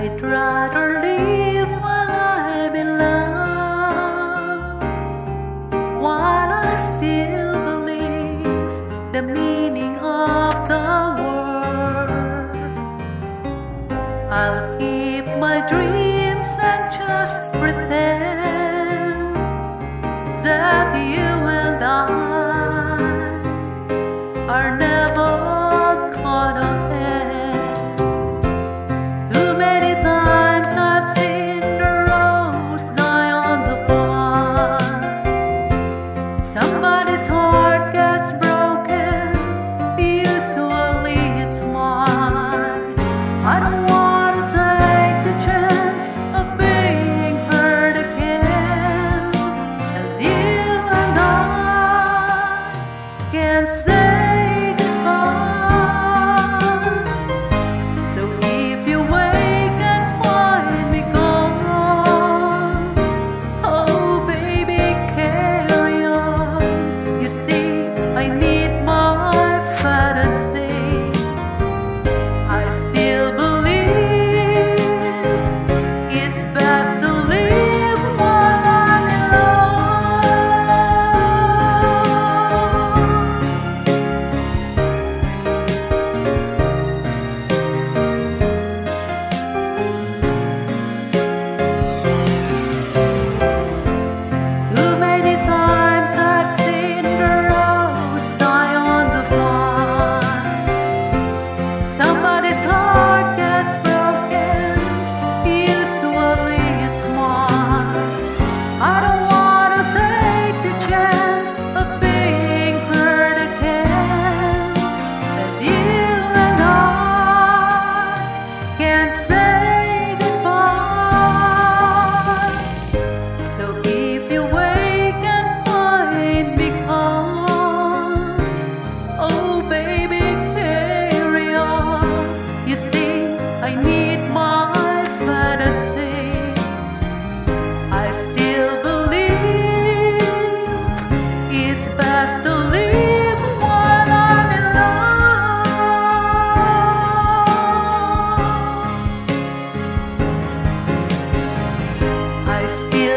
I'd rather live while I'm in love, while I still believe the meaning of the world. I'll keep my dreams and just pretend that you and I are never. Somebody's home. I need my fantasy. I still believe it's best to I'm in love. I still